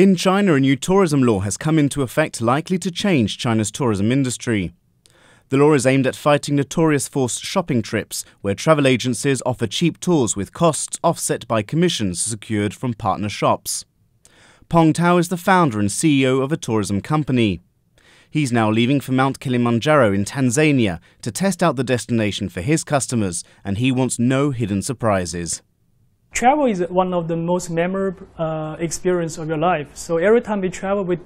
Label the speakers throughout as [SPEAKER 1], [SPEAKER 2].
[SPEAKER 1] In China, a new tourism law has come into effect likely to change China's tourism industry. The law is aimed at fighting notorious forced shopping trips, where travel agencies offer cheap tours with costs offset by commissions secured from partner shops. Pong Tao is the founder and CEO of a tourism company. He's now leaving for Mount Kilimanjaro in Tanzania to test out the destination for his customers, and he wants no hidden surprises.
[SPEAKER 2] Travel is one of the most memorable uh, experience of your life. So every time we travel, we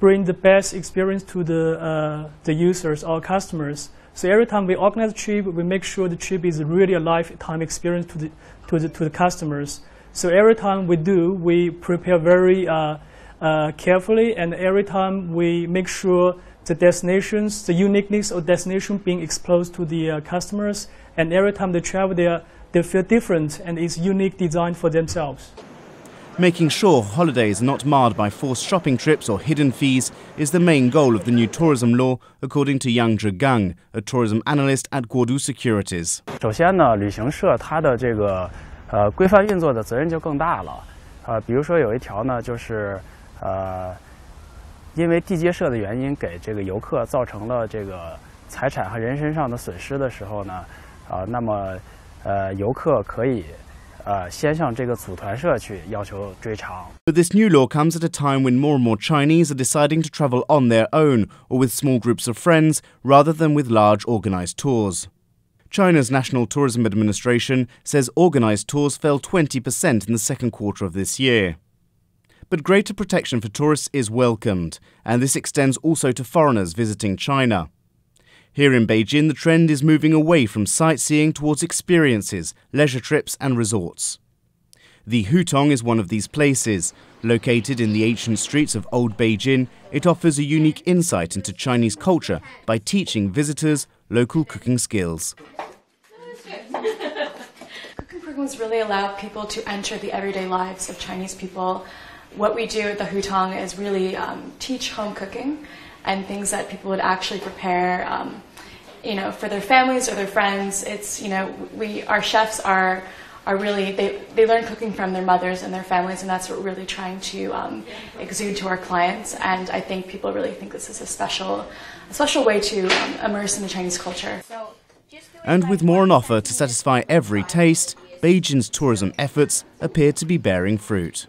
[SPEAKER 2] bring the best experience to the uh, the users or customers. So every time we organize a trip, we make sure the trip is really a lifetime experience to the to the to the customers. So every time we do, we prepare very uh, uh, carefully, and every time we make sure the destinations, the uniqueness of destination being exposed to the uh, customers, and every time they travel, they, are, they feel different and it's unique design for themselves.
[SPEAKER 1] Making sure holidays are not marred by forced shopping trips or hidden fees is the main goal of the new tourism law, according to Yang Zhigang, a tourism analyst at Guodu Securities.
[SPEAKER 3] 首先呢，旅行社它的这个呃规范运作的责任就更大了。呃，比如说有一条呢，就是呃，因为地接社的原因给这个游客造成了这个财产和人身上的损失的时候呢，啊，那么 呃，游客可以呃先向这个组团社去要求追偿。
[SPEAKER 1] But this new law comes at a time when more and more Chinese are deciding to travel on their own or with small groups of friends rather than with large organized tours. China's National Tourism Administration says organized tours fell 20% in the second quarter of this year. But greater protection for tourists is welcomed, and this extends also to foreigners visiting China. Here in Beijing, the trend is moving away from sightseeing towards experiences, leisure trips, and resorts. The Hutong is one of these places. Located in the ancient streets of Old Beijing, it offers a unique insight into Chinese culture by teaching visitors local cooking skills.
[SPEAKER 4] Cooking programs really allow people to enter the everyday lives of Chinese people what we do at the Hutong is really um, teach home cooking and things that people would actually prepare, um, you know, for their families or their friends. It's you know, we our chefs are are really they, they learn cooking from their mothers and their families, and that's what we're really trying to um, exude to our clients. And I think people really think this is a special a special way to um, immerse in the Chinese culture.
[SPEAKER 1] And with more on offer to satisfy every taste, Beijing's tourism efforts appear to be bearing fruit.